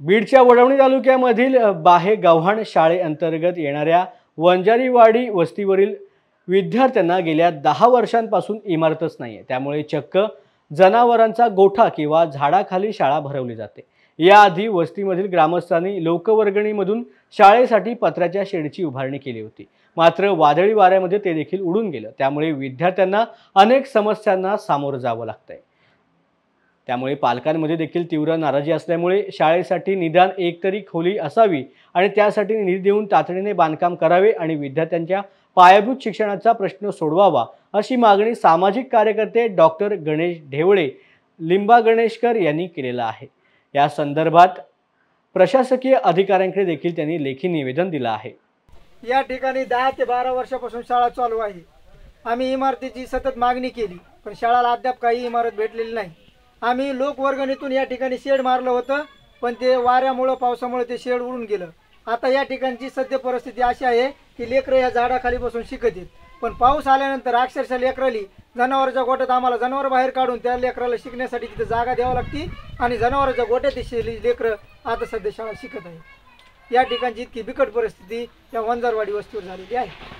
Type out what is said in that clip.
बीडच्या वडवणी तालुक्यामधील बाहे गव्हाण शाळेअंतर्गत येणाऱ्या वंजारीवाडी वस्तीवरील विद्यार्थ्यांना गेल्या दहा वर्षांपासून इमारतच नाही आहे त्यामुळे चक्क जनावरांचा गोठा किंवा झाडाखाली शाळा भरवली जाते. याआधी वस्तीमधील ग्रामस्थांनी लोकवर्गणीमधून शाळेसाठी पत्र्याच्या शेडची उभारणी केली होती. मात्र वादळी वाऱ्यामध्ये ते देखील उडून गेलं. त्यामुळे विद्यार्थ्यांना अनेक समस्यांना सामोरं जावं लागतंय. त्यामुळे पालकांमध्ये देखील तीव्र नाराजी असल्यामुळे शाळेसाठी निदान एक तरी खोली असावी आणि त्यासाठी निधी देऊन तातडीने बांधकाम करावे आणि विद्यार्थ्यांच्या पायाभूत शिक्षणाचा प्रश्न सोडवावा अशी मागणी सामाजिक कार्यकर्ते डॉक्टर गणेश ढेवळे लिंबा गणेशकर यांनी केलेला आहे. या संदर्भात प्रशासकीय अधिकाऱ्यांकडे देखील त्यांनी लेखी निवेदन दिलं आहे. या ठिकाणी दहा ते बारा वर्षापासून शाळा चालू आहे. आम्ही इमारतीची सतत मागणी केली पण शाळाला अद्याप काही इमारत भेटलेली नाही. आम्ही लोकवर्गणीतून या ठिकाणी शेड मारलं होतं पण ते वाऱ्यामुळं पावसामुळे ते शेड उडून गेलं. आता या ठिकाणची सद्य परिस्थिती अशी आहे की लेकरं या झाडाखाली बसून शिकत आहेत. पण पाऊस आल्यानंतर अक्षरशः लेकराली जनावरांच्या गोट्यात आम्हाला जनावर बाहेर काढून त्या लेकराला शिकण्यासाठी तिथे जागा द्यावी लागती आणि जनावरांच्या गोट्यात ते लेकरं आता सध्या शाळा शिकत आहे या ठिकाणची इतकी बिकट परिस्थिती या वंजारवाडी वस्तीवर झालेली आहे.